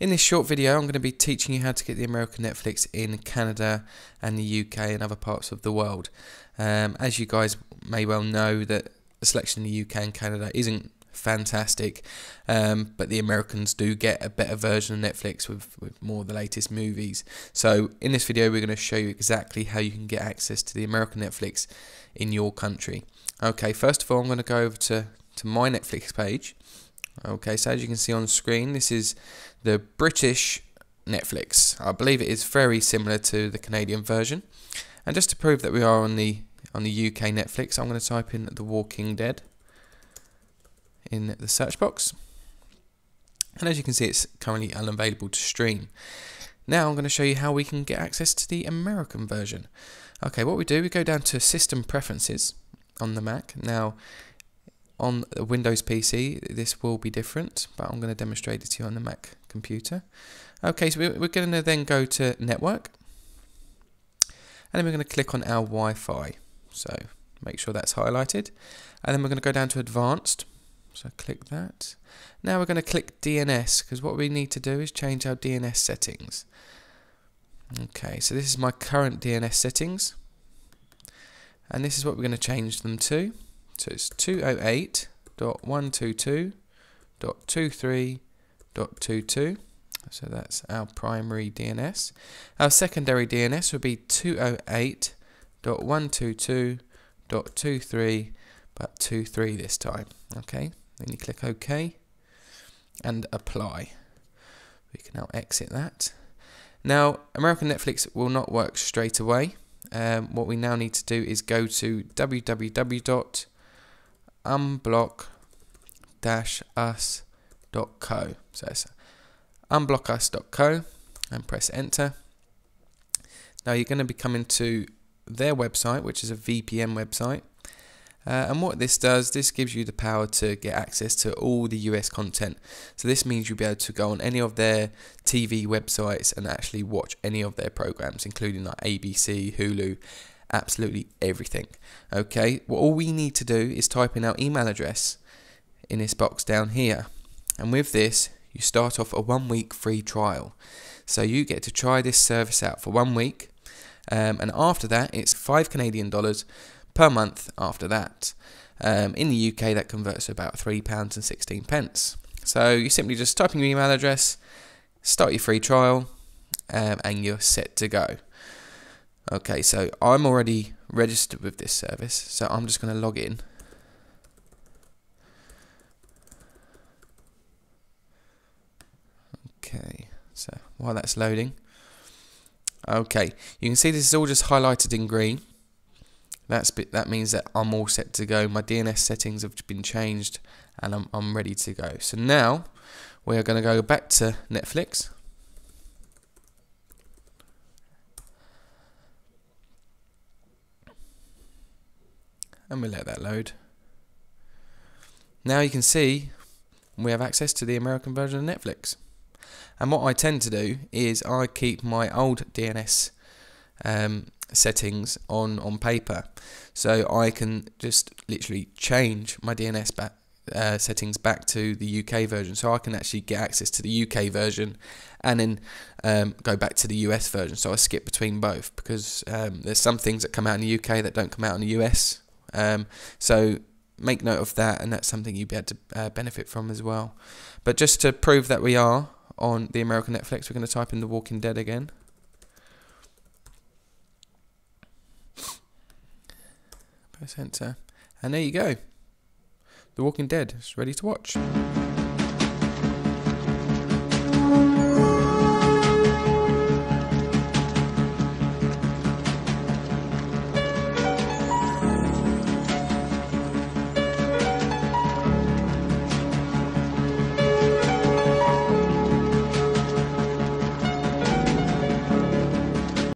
In this short video, I'm going to be teaching you how to get the American Netflix in Canada and the UK and other parts of the world. Um, as you guys may well know, that the selection in the UK and Canada isn't fantastic, um, but the Americans do get a better version of Netflix with, with more of the latest movies. So in this video, we're going to show you exactly how you can get access to the American Netflix in your country. Okay, first of all, I'm going to go over to, to my Netflix page. Okay, so as you can see on screen, this is the British Netflix. I believe it is very similar to the Canadian version. And just to prove that we are on the on the UK Netflix, I'm going to type in The Walking Dead in the search box. And as you can see, it's currently unavailable to stream. Now I'm going to show you how we can get access to the American version. Okay, what we do, we go down to System Preferences on the Mac. Now, on a Windows PC, this will be different, but I'm going to demonstrate it to you on the Mac computer. Okay, so we're going to then go to Network, and then we're going to click on our Wi-Fi. So make sure that's highlighted, and then we're going to go down to Advanced. So click that. Now we're going to click DNS because what we need to do is change our DNS settings. Okay, so this is my current DNS settings, and this is what we're going to change them to. So it's 208.122.23.22. So that's our primary DNS. Our secondary DNS would be 208.122.23, but 23 this time. Okay, then you click OK and apply. We can now exit that. Now, American Netflix will not work straight away. Um, what we now need to do is go to www unblock-us.co. So it's unblockus.co and press enter. Now you're going to be coming to their website, which is a VPN website. Uh, and what this does, this gives you the power to get access to all the US content. So this means you'll be able to go on any of their TV websites and actually watch any of their programs, including like ABC, Hulu, absolutely everything. Okay, well, all we need to do is type in our email address in this box down here. And with this, you start off a one week free trial. So you get to try this service out for one week. Um, and after that, it's five Canadian dollars per month after that. Um, in the UK, that converts to about £3 and 16 pence. So you simply just type in your email address, start your free trial, um, and you're set to go. Okay, so I'm already registered with this service, so I'm just going to log in. Okay, so while that's loading. Okay, you can see this is all just highlighted in green. That's that means that I'm all set to go. My DNS settings have been changed and I'm, I'm ready to go. So now we are going to go back to Netflix. And we let that load. Now you can see we have access to the American version of Netflix. And what I tend to do is I keep my old DNS um, settings on on paper, so I can just literally change my DNS back, uh, settings back to the UK version, so I can actually get access to the UK version, and then um, go back to the US version. So I skip between both because um, there's some things that come out in the UK that don't come out in the US um, so make note of that, and that's something you'll be able to uh, benefit from as well. But just to prove that we are on the American Netflix, we're going to type in The Walking Dead again. Press enter, and there you go. The Walking Dead is ready to watch.